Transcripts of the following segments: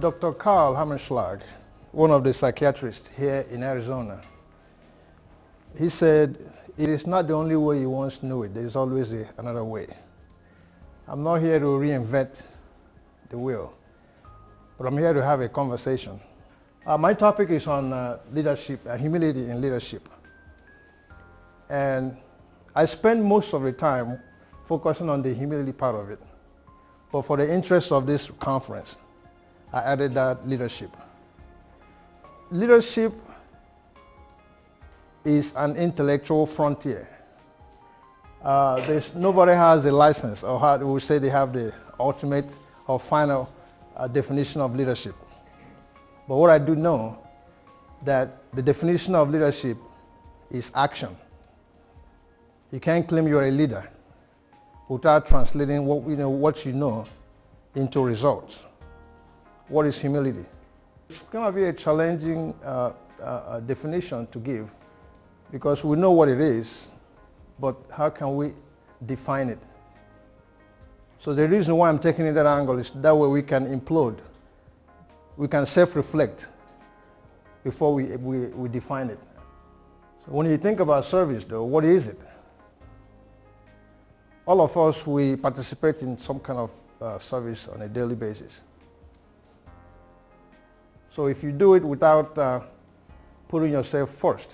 Dr. Carl Hammerschlag, one of the psychiatrists here in Arizona, he said, it is not the only way you once knew it. There is always a, another way. I'm not here to reinvent the wheel, but I'm here to have a conversation. Uh, my topic is on uh, leadership, uh, humility in leadership. And I spend most of the time focusing on the humility part of it. But for the interest of this conference, I added that leadership. Leadership is an intellectual frontier. Uh, nobody has a license or how we say they have the ultimate or final uh, definition of leadership. But what I do know that the definition of leadership is action. You can't claim you're a leader without translating what you know, what you know into results. What is humility? It's going to be a challenging uh, uh, definition to give because we know what it is, but how can we define it? So the reason why I'm taking it that angle is that way we can implode. We can self-reflect before we, we, we define it. So when you think about service though, what is it? all of us, we participate in some kind of uh, service on a daily basis. So if you do it without uh, putting yourself first,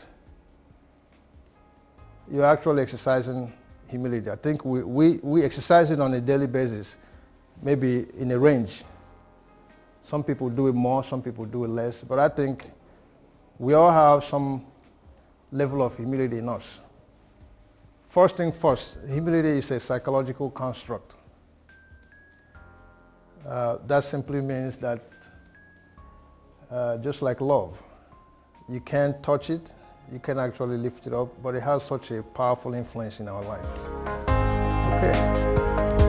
you're actually exercising humility. I think we, we, we exercise it on a daily basis, maybe in a range. Some people do it more, some people do it less, but I think we all have some level of humility in us. First thing first, humility is a psychological construct. Uh, that simply means that uh, just like love, you can't touch it, you can actually lift it up, but it has such a powerful influence in our life. Okay,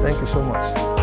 thank you so much.